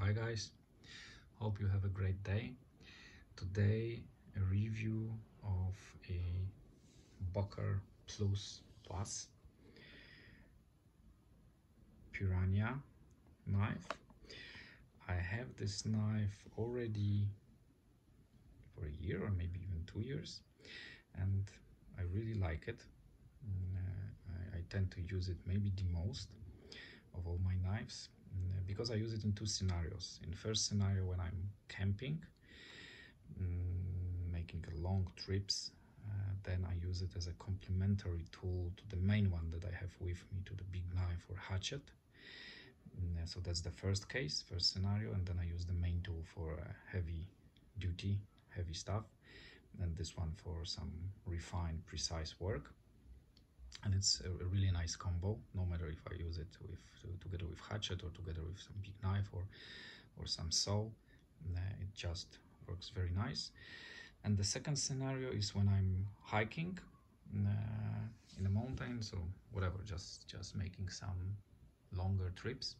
Hi guys, hope you have a great day. Today a review of a Böker Plus Plus Piranha knife. I have this knife already for a year or maybe even two years and I really like it. Mm, uh, I, I tend to use it maybe the most of all my knives because I use it in two scenarios. In first scenario when I'm camping, mm, making long trips, uh, then I use it as a complementary tool to the main one that I have with me, to the big knife or hatchet. Mm, so that's the first case, first scenario, and then I use the main tool for uh, heavy duty, heavy stuff, and this one for some refined, precise work and it's a, really nice combo no matter if I use it with together with hatchet or together with some big knife or or some saw it just works very nice. And the second scenario is when I'm hiking uh, in the mountains or whatever just just making some longer trips.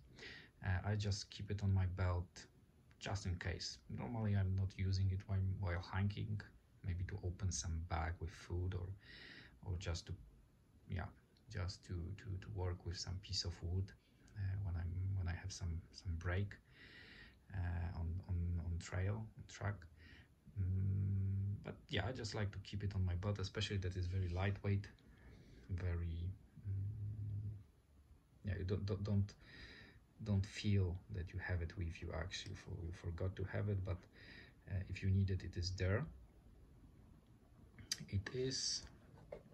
Uh, I just keep it on my belt just in case. Normally I'm not using it while, while hiking maybe to open some bag with food or or just to yeah just to to to work with some piece of wood uh, when i'm when i have some some break uh, on on on trail on track. Mm, but yeah i just like to keep it on my butt especially that is very lightweight very mm, yeah you don't, don't don't don't feel that you have it with you. Actually for you forgot to have it but uh, if you need it it is there. It is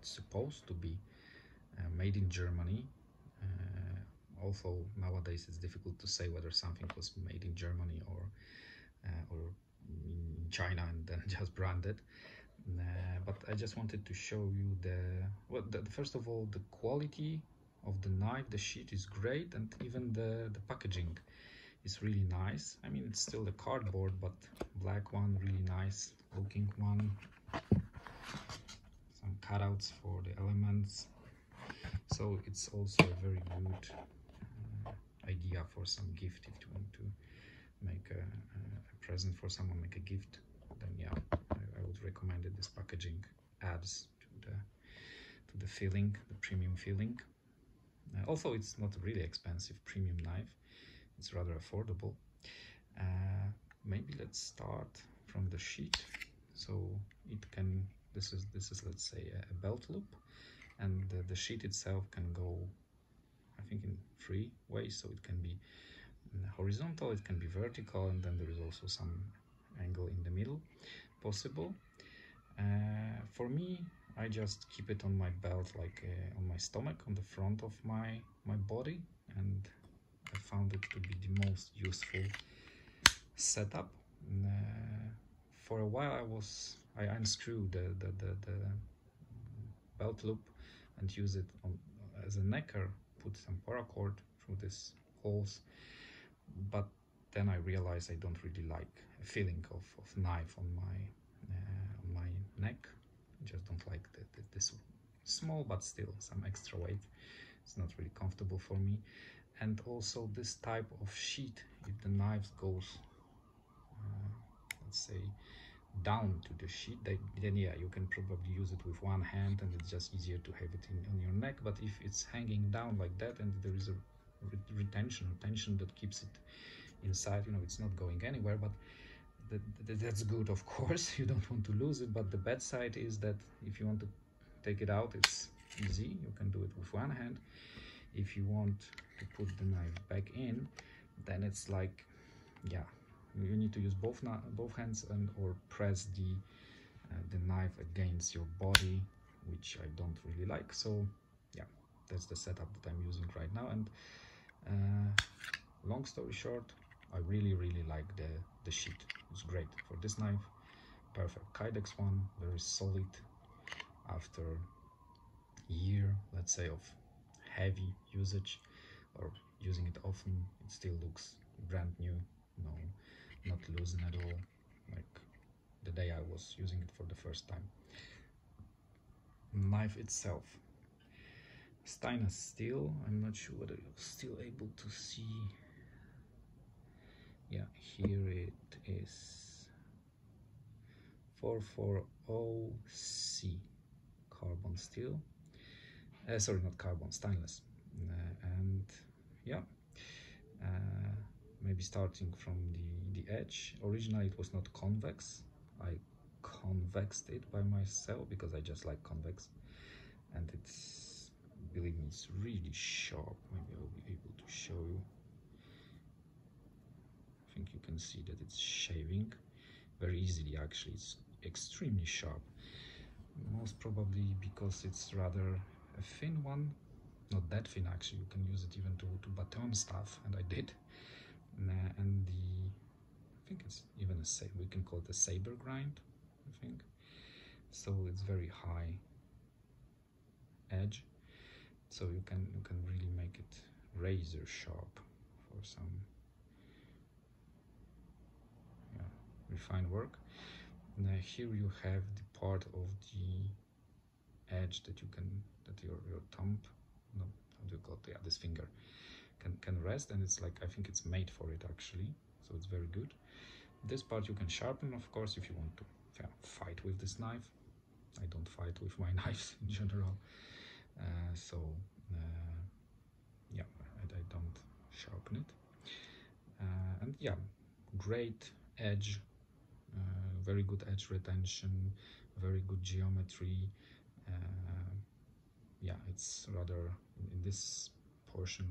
supposed to be made in Germany. Uh, also, nowadays it's difficult to say whether something was made in Germany or uh, or in China and then just branded. but I just wanted to show you the well. The, first of all, the quality of the knife, the sheet is great, and even the the packaging is really nice. I mean, it's still the cardboard, but black one, really nice looking one. Some cutouts for the elements so it's also a very good uh, idea for some gift if you want to make a, a, present for someone make a gift then yeah I, I would recommend it this packaging adds to the to the feeling the premium feeling. Uh, also it's not a really expensive premium knife. It's rather affordable. Uh, maybe let's start from the sheet. So it can this is this is let's say a belt loop and the, the sheet itself can go I think in three ways. So it can be horizontal it can be vertical and then there is also some angle in the middle possible. Uh, for me I just keep it on my belt like uh, on my stomach on the front of my my body and I found it to be the most useful setup. Uh, for a while I was I unscrewed the, the, the, the belt loop and use it on, as a necker, put some paracord through these holes. But then I realized I don't really like a feeling of, of knife on my uh, on my neck. I just don't like the, the, this small but still some extra weight. It's not really comfortable for me. And also this type of sheet, if the knife goes, uh, let's say, down to the sheet then yeah you can probably use it with one hand and it's just easier to have it in, on your neck. But if it's hanging down like that and there is a re retention tension that keeps it inside you know it's not going anywhere. But that, that, that's good of course. You don't want to lose it. But the bad side is that if you want to take it out it's easy. You can do it with one hand. If you want to put the knife back in then it's like yeah you need to use both both hands and or press the uh, the knife against your body which I don't really like. So yeah that's the setup that I'm using right now. And uh, long story short I really really like the the sheet. It's great for this knife. Perfect Kydex one very solid. After year let's say of heavy usage or using it often it still looks brand new. No not losing at all like the day I was using it for the first time. Knife itself. Stainless steel. I'm not sure whether you're still able to see. Yeah here it is. 440C carbon steel. Uh, sorry not carbon stainless. Uh, and yeah. Uh, maybe starting from the the edge. Originally it was not convex. I convexed it by myself because I just like convex. And it's believe me it's really sharp. Maybe I'll be able to show you. I think you can see that it's shaving. Very easily actually. It's extremely sharp. Most probably because it's rather a thin one. Not that thin actually. You can use it even to, to baton stuff and I did and the I think it's even a say we can call it a saber grind I think. So it's very high edge. So you can you can really make it razor sharp for some yeah, refined work. Now here you have the part of the edge that you can that your your thumb no how do you call it? Yeah this finger can can rest and it's like I think it's made for it actually. So it's very good. This part you can sharpen of course if you want to yeah, fight with this knife. I don't fight with my knives in general. Uh, so uh, yeah I, I, don't sharpen it. Uh, and yeah great edge uh, very good edge retention very good geometry. Uh, yeah it's rather in this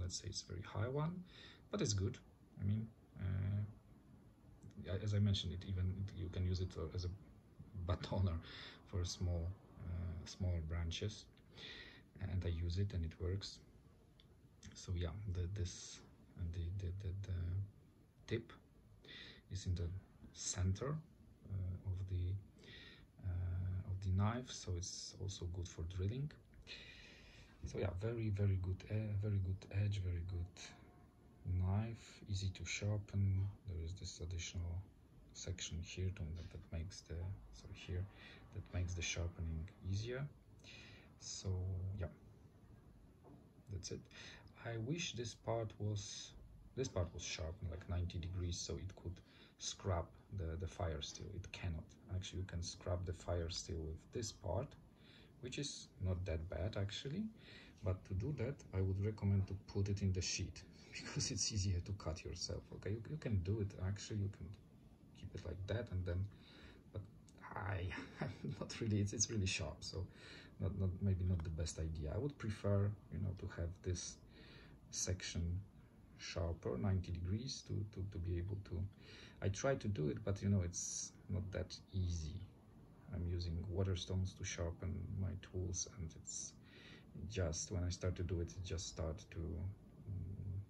let's say it's very high one but it's good. I mean uh, as I mentioned it even you can use it as a batoner for small uh, small branches and I use it and it works. So yeah the, this the, the, the, the tip is in the center uh, of the uh, of the knife so it's also good for drilling so yeah very very good uh, very good edge very good knife easy to sharpen. There is this additional section here to, that, makes the so here that makes the sharpening easier. So yeah. That's it. I wish this part was this part was sharpened like 90 degrees so it could scrap the the fire steel it cannot. Actually you can scrap the fire steel with this part which is not that bad actually. But to do that i would recommend to put it in the sheet because it's easier to cut yourself okay? You, you can do it actually you can keep it like that and then but i am not really it's, it's really sharp so not, not maybe not the best idea. I would prefer you know to have this section sharper 90 degrees to, to, to be able to I try to do it but you know it's not that easy I'm using Waterstones to sharpen my tools and it's just when I start to do it, it just start to um,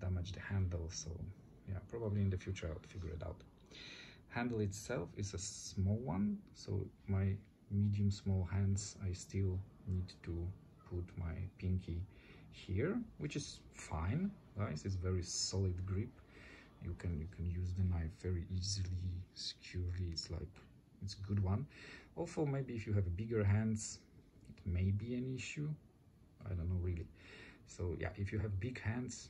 damage the handle. So yeah, probably in the future I'll figure it out. Handle itself is a small one, so my medium small hands, I still need to put my pinky here, which is fine, guys. It's very solid grip. You can you can use the knife very easily, securely. It's like it's a good one. Also, maybe if you have bigger hands, it may be an issue. I don't know really. So yeah if you have big hands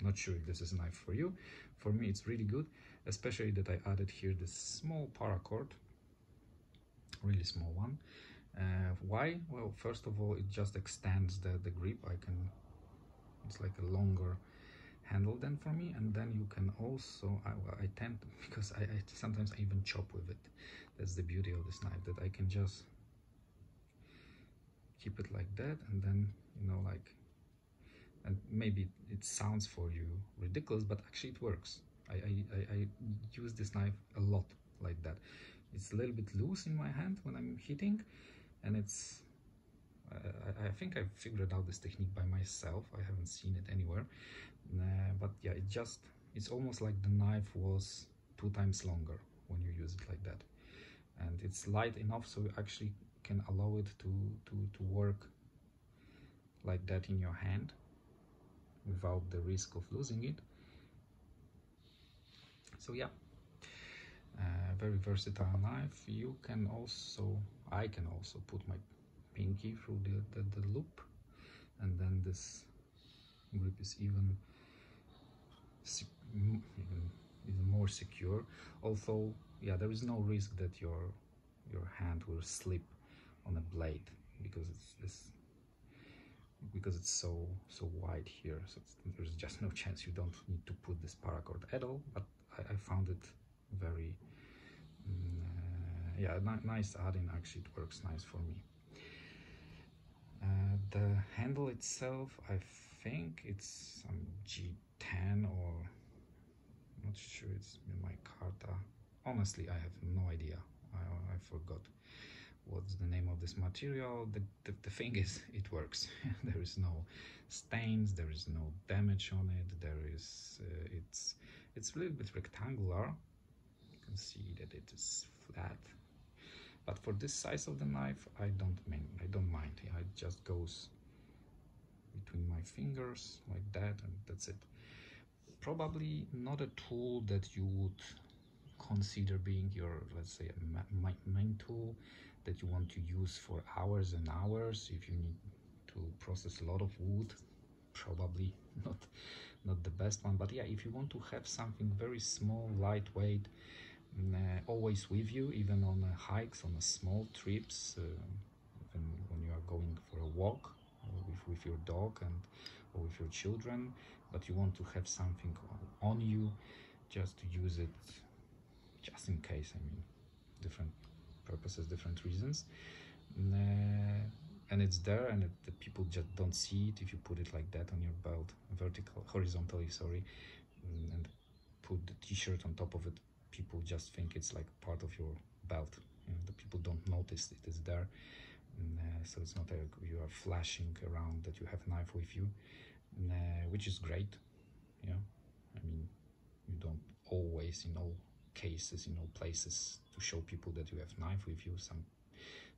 not sure if this is a knife for you. For me it's really good especially that I added here this small paracord. Really small one. Uh, why? Well first of all it just extends the, the grip. I can it's like a longer handle than for me and then you can also I, I tend to, because I, I sometimes I even chop with it. That's the beauty of this knife that I can just keep it like that and then you know like and maybe it sounds for you ridiculous but actually it works. I, I, I use this knife a lot like that. It's a little bit loose in my hand when I'm hitting and it's I, I, think I figured out this technique by myself. I haven't seen it anywhere uh, but yeah it just it's almost like the knife was two times longer when you use it like that and it's light enough so you actually can allow it to, to, to work like that in your hand without the risk of losing it. So yeah, uh, very versatile knife. You can also, I can also put my pinky through the, the, the loop and then this grip is even, even more secure. Although yeah there is no risk that your your hand will slip on a blade because it's this because it's so so wide here. So there's just no chance you don't need to put this paracord at all. But I, I found it very mm, uh, yeah nice add-in. Actually it works nice for me. Uh, the handle itself I think it's some G10 or I'm not sure it's my Micarta honestly I have no idea. I, I forgot what's the name of this material. The, the, the thing is it works. There is no stains there is no damage on it there is uh, it's it's a little bit rectangular. You can see that it is flat. But for this size of the knife I don't mean I don't mind. It just goes between my fingers like that and that's it. Probably not a tool that you would consider being your let's say a main tool that you want to use for hours and hours. If you need to process a lot of wood probably not not the best one. But yeah if you want to have something very small lightweight mm, uh, always with you even on uh, hikes on small trips uh, when you are going for a walk with, your dog and or with your children but you want to have something on you just to use it just in case I mean different purposes different reasons. Uh, and it's there and it, the people just don't see it if you put it like that on your belt vertical horizontally sorry mm, and put the t-shirt on top of it. People just think it's like part of your belt. You know, the people don't notice it is there uh, so it's not like you are flashing around that you have a knife with you uh, which is great yeah i mean you don't always in all cases in all places to show people that you have knife with you. Some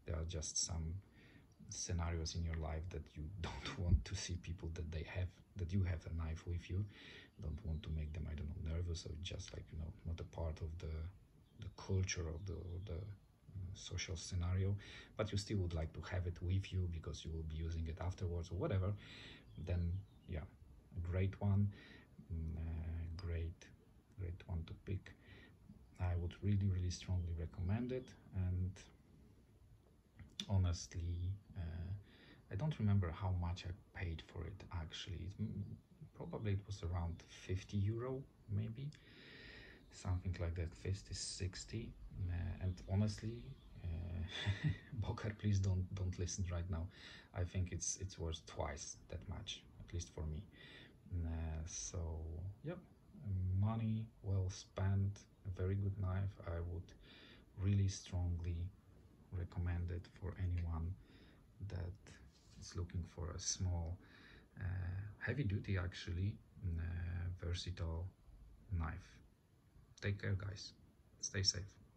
there are just some scenarios in your life that you don't want to see people that they have that you have a knife with you. Don't want to make them i don't know nervous or just like you know not a part of the the culture of the the social scenario but you still would like to have it with you because you will be using it afterwards or whatever then yeah a great one. Mm, uh, great great one to pick. I would really really strongly recommend it and honestly uh, i don't remember how much i paid for it actually. It, probably it was around 50 euro maybe? Something like that 50 60 uh, and honestly uh, Böker please don't don't listen right now. I think it's it's worth twice that much at least for me. Uh, so yep. Money well spent a very good knife. I would really strongly recommend it for anyone that is looking for a small uh, heavy duty actually versatile knife. Take care guys. Stay safe